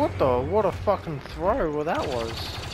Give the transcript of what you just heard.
what the? What a fucking throw well, that was.